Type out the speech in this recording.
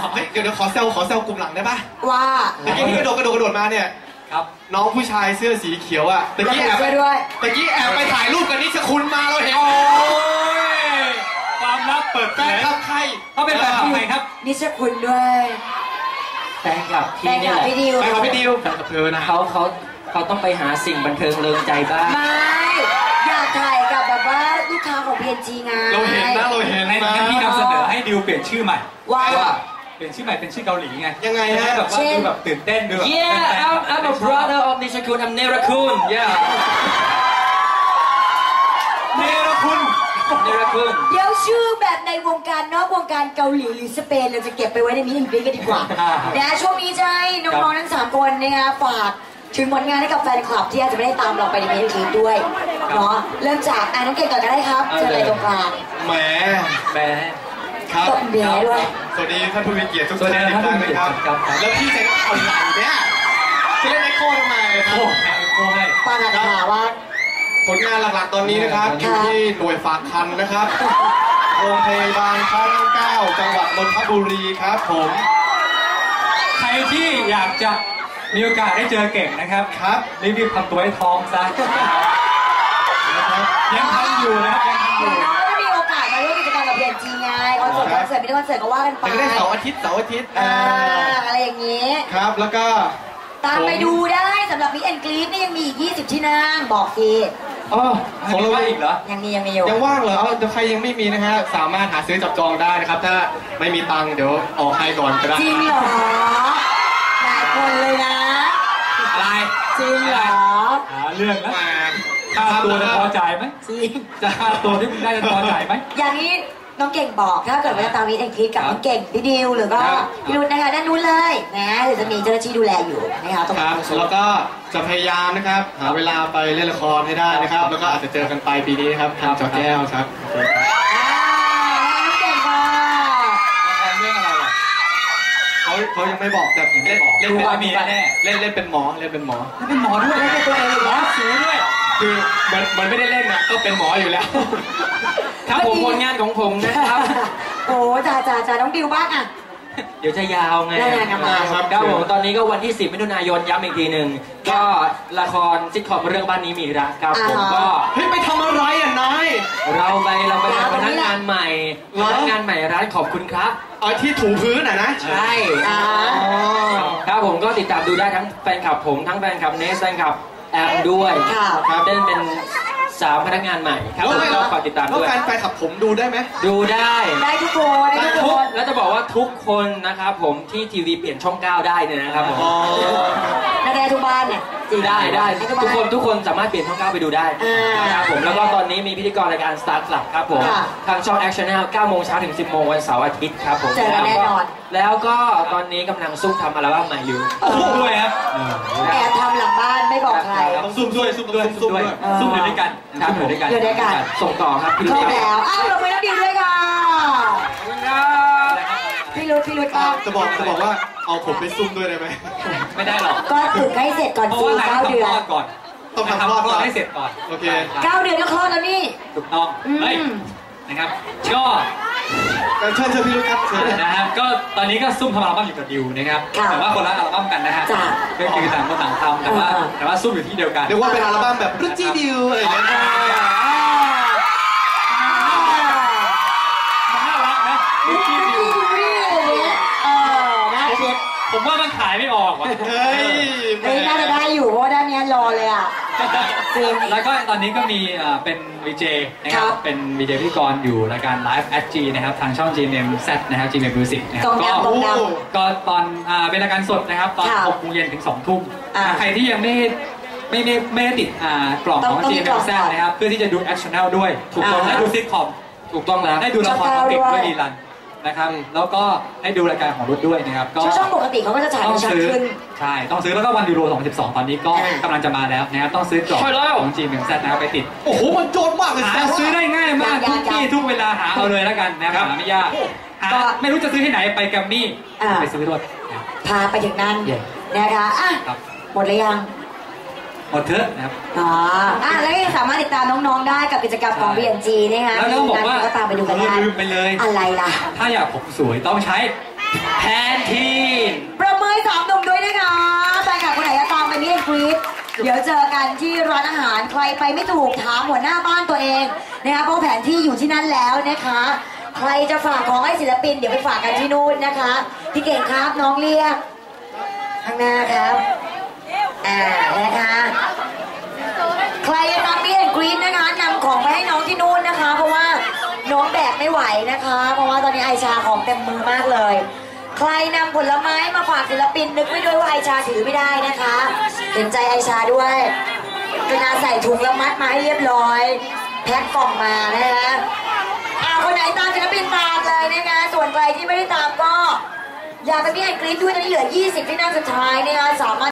ขอเฮ้ยเดี๋ยวเดี๋ยวขอเซลขอเซลกลุ่มหลังได้ปะว่าตะกี้ที่กระโดดกระโดดกระโดดมาเนี่ย ครับ น้องผู้ชายเสื้อสีเขียวอะตะแล้วกี้แถแอมบช่วยด้วยตะกี้แอบไปถ่ายรูปกับนิชคุณมาเราเห็นโอ้ยความลับเปิดแฟเผนยคลับใครเขาเป็นแฟนของใครครับ นิชคุณด้วยแฟนคลับแฟที่นคนี่ลับแหละพี่ดิวแฟนคลับพี่ดิวแฟนคลับเธอนะ เขาเขาเขาต้องไปหาสิ่งบันเทิงเริงใจบ้างไม่อยากถ่ายกับแบบว่าลูกค้าของ PNG ไง เราเห็นนะเราเห็นในนะงั้นพี่นำเสนอให้ดิวเปลี่ยนชื่อใหม่ ว่าเป ลี่ยนชื่อใหม่เป็นชื่อเกาหลีไงยังไงฮะให้แบบว่าเช่นดูแบบตื่นเต้นดูแบบ Yeah I'm I'm a brother of Nichkhun I'm Nerakun yeah เนรคุณ Nerakun เดี๋ยวชื่อแบบในวงการนอกวงการเกาหลีหรือสเปนเราจะเก็บไปไว้ใน meet and greet กันดีกว่าอ่านะช่วงนี้จะให้น้องๆทั้งสามคนนะคะฝากถึงผลงานให้กับแฟนคลับที่อาจจะไม่ได้ตามเราไปใน meet and greet ด้วยเนาะเริ่มจากอ่าน้องเก่งก่อนก็ได้ครับเชิญเลยตรงกลางแหมแบ ครับตบแหน่ด้วยสวัสดีท่านผู้มีเกียรติทุกสวัสดีท่านอีกครั้งท่านผู้มีนะเกีคยรรับติครับ แล้วพี่จะเอาหลังเนี่ยจะเล่นไอโคทำไมคโอ้รับโหโอ้ให้ปานาคาว่า ผลงานหลักๆตอนนี้นะครับอครัยู่บที่หน่วยฝากคันนะครับโรงพยาบาลพระนั่งเกล้าจังหวัดนนทบุรีครับผม ใครที่อยากจะมีโอกาสได้เจอเก่งนะครับครับรีบๆทำตัวให้ท้องซะนะครับยังทันอยู่นะครับยังทันอเดี๋ยวยู่น้องก็มีโอกาสมาร่วมกิจกรรมกับ PNG ไงค อนเสิร์ตคอนเสิร์ตไม่ได้คอนเสิร์ตก็ว่ากันไปจะได้เสาร์อาทิตย์เสาร์อาทิตย์อ่าอ่าอะไรอย่างนี้ ครับแล้วก็ ตามไปดูได้สำหรับมิแอนกรีดนี่ยังมีอีก 20 ที่นั่งบอกสิอ๋อของเราไม่อีกเหรอ ยังมียังมีอยู่ยังว่างเหรอเอาเดี๋ยวใครยังไม่มีนะฮะสามารถหาซื้อจับจองได้นะครับ ถ้าไม่มีตังค์เดี๋ยวออกให้ก่อนก็ได้จริงเหรอหลายคนเลยนะอะไรจริงเหรอหาเรื่องแล้วมาค่าตัวจะพอจ่ายไหมจริงจะค่าตัวที่มึงได้จะพอจ่ายไหมอย่างนี้ น้องเก่งบอกถ้าเกิดว่าจะตามมิแอนกรีดกับครับน้องเก่งพี่ดิวหรือก็ครับ พี่รุ่นนะคะด้านนู้นเลยนะเดี๋ยวจะมีเจ้าหน้าที่ดูแลอยู่นะคะตรงคนั้รับนแล้วก็จะพยายามนะครับ หาเวลาไปเล่นละครให้ได้นะครับ แล้วก็อาจจะเจอกันไปลายปีนี้นะครับทางจอแก้วครับอ่าน้องเก่งค่ะละครเรื่องอะไรอะเขาเขายังไม่บอกแต่เล่นเล่นดูเป็นว่ามีแน่เล่นเล่นเป็นหมอเล่นเป็นหมอๆเป็นหมอด้วยแล้วเป็นตัวเองเหรอสูด้วย คือเหมือนเหมือนไม่ได้เล่นนะก็เป็นหมออยู่แล้ว ครับผมผลงานของผมนะครับ โอ้จ่าจ่าจ่าน้องดิวบ้างอะ เดี๋ยวจะยาวไงได้ๆครับครับครับผมตอนนี้ก็วันที่ 10 มิถุนายนย้ำอีกทีหนึ่งก็ละครซิทคอมเรื่องบ้านนี้มีรักครับผมอ่าฮะก็เฮ้ยไปทำอะไรอะนายเราไปเราไปร้านทำพตรงนี้นักแหละงานใหม่เหรอพนักงานใหม่ร้านขอบคุณครับเอาที่ถูพื้นอะนะใช่อ่าครับผมก็ติดตามดูได้ทั้งแฟนคลับผมทั้งแฟนคลับเนสแฟนคลับ แอมด้วยค่ะครับเล่นเป็นสามพนักงานใหม่ครับผมก็ฝากติดตามแล้วด้วยแฟนแฟนขับผมดูได้ไหมดูได้ได้ทุกคนได้ทุกทุคกนแล้วจะบอกว่าทุกคนนะครับผมที่ทีวีเปลี่ยนช่อง 9 ได้เนี่ยนะครับผมอ๋อได้ได้ทุกบ้านเนี่ยจริงได้ได้ทุกทุกบ้านคนทุกคนสามารถเปลี่ยนช่อง9ไปดูได้อ่านนะครับผมแล้วก็ตอนนี้มีพิธีกรรายการ Star Club ครับผมค่ะทางช่อง Action Channel 9โมงเช้าถึง 10โมงวันเสาร์อาทิตย์ครับผมเจอกันแน่นอนแล้วก็ตอนนี้กำลังซุ่มทำอัลบั้มใหม่อยู่ซุ่มด้วยครับแอบทำหลังบ้านไม่บอกใครต้องซุ่มด้วยซุ่มด้วยซุ่มด้วยเออซุ่มอยู่ด้วยกันครับซุ่มอยู่ด้วยกันอยู่ด้วยกันส่งต่อครับพี่ครรุ่บนแล้วอ้าวเราไปน้องดิวด้วยค่ะขอบคุณครับ พี่รุ้พี่รุ้บ้างจะบอกจะบอกว่าเอาผมไปซุ่มด้วยได้ไหมไม่ได้หรอกก็ถึงให้เสร็จก่อนเพราะสี่ว่านายเก้าต้องเดือทำคลนอดก่อนต้องทำคลอดคลก่ออนดให้เสร็จก่อนโอเคเก้าเดือนก็คลอดแล้วนี่ถูกต้องอืมเฮ้ยนะครับก็เชิญเชิญพี่ลูกครับเชิญนะฮะก็ตอนนี้ก็ซุ่มทำอัลบั้มอยู่กับดิวนะครับค่ะแต่ว่าคนละอัลบั้มกันนะฮะจ้ะก็คือต่างคนต่างทำแต่ว่าเออแต่ว่าซุ่มอยู่ที่เดียวกันเรียกว่าเป็นอัลบั้มแบบรุ่จีดิวอะไรอย่างเงี้ย ผมว่ามันขายไม่ออกว่ะเฮ้ยเฮ้ยน่าจะได้อยู่เพราะว่าด้านเนี้ยรอเลยอะจริง แล้วก็ตอนนี้ก็มีเอ่อเป็นวีเจนะครับครับเป็นวีเจพิธีกรอยู่รายการ Live at G นะครับทางช่อง GMM Z นะครับ GMM Music นะคกรัอบงก็ดำกองดก็ตอนอ่าเป็นรายการสดนะครับ ตอนค่ะ6โมงเย็นถึง2ทุ่มอ่าใครที่ยังไม่ไม่ไม่ไม่ได้ติดอ่ากล่องต้ขององ ต้องมี GMM กล่อง Z นะครับเพื่อที่จะดู Action Channel ด้วย ถูกต้องอ่าได้ดูซิทคอมถูกต้องแล้วได้ดูละครของเด็กช่องเก้าด้ด้ววยยดีรัน นะครับ แล้วก็ให้ดูรายการของรุ่นด้วยนะครับ ก็ช่องช่องปกติเขาก็จะฉายต้กองระชับซื้อขึ้น ใช่ ต้องซื้อแล้วก็วันยูโร 2012 ตอนนี้ก็อ่ากำลังจะมาแล้วนะครับ ต้องซื้อกล่องใช่แล้วของ GMM Z นะครับไปติด โอ้โห มันโจรมากเลยหาแซวซื้อได้ง่ายมากยัทุงกๆที่ทุกเวลาหาเอาเลยแล้วกันนะครับหาไม่ยากหาก็ไม่รู้จะซื้อที่ไหนไปแกรมมี่อ่าไปซื้อด้วยพาไปถึงนั่นเย้นะคะอะครับหมดหรือยัง หมดเถอะนะครับ อ๋ออะแล้วก็ยังสามารถติดตามน้องๆได้กับกิจกรรมของ ใช่ BNG นะคะแล้วก็บอกว่ามีงนก็ตามไปดูกันได้ลืมไปเลย อะไรล่ะ ถ้าอยากผมสวยต้องใช้แพนทีน ประเมินสามหนุ่มด้วยนะคะแฟนคลับคนไหนจะตามไปนี่กรีดเดี๋ยวเจอกันที่ร้านอาหารใครไปไม่ถูกถามหัวหน้าบ้านตัวเองนะคะเพราะแผนที่อยู่ที่นั่นแล้วนะคะ ใครจะฝากของให้ศิลปิน เดี๋ยวไปฝากกันที่นู่นนะคะ พี่เก่งครับน้องเรียกข้างหน้าครับ อ่านะคะใครจะทำพี่เห็นกรีนนะคะนำของไปให้น้องที่นู่นนะคะ เพราะว่าน้องแบกไม่ไหวนะคะ เพราะว่าตอนนี้ไอชาของเต็มมือมากเลย ใครนำผลไม้มาฝากศิลปินนึกไว้ด้วยว่าไอชาถือไม่ได้นะคะเห็นใจไอชาด้วยกรุณาใส่ถุงแล้วมัดมาให้เรียบร้อย แพ็คกล่องมานะคะอาคนไหนตามศิลปินตามเลยนะคะส่วนใครที่ไม่ได้ตามก็ อยากไปพี่เห็นกรีนด้วยตอนนี้เหลือ 20 ที่นั่งสุดท้ายนะคะสามารถ